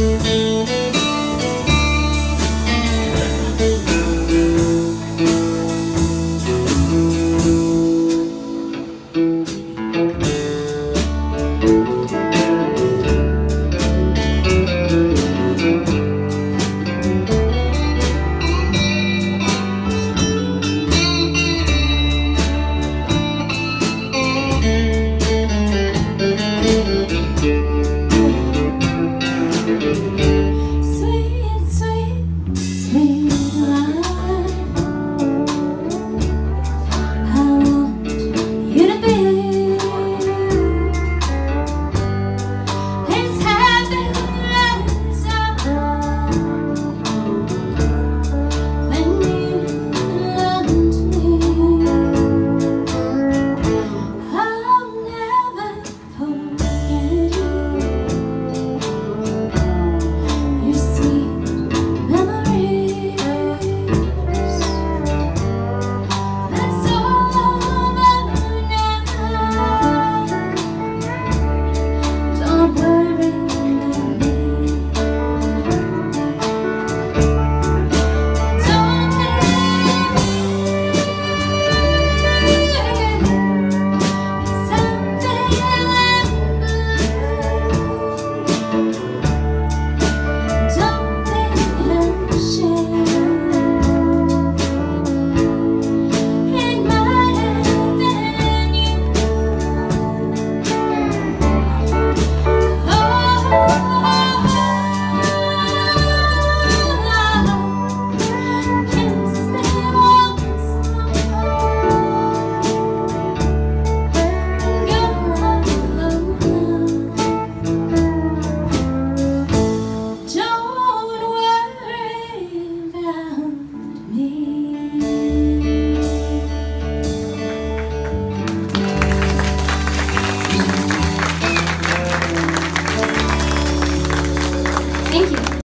Música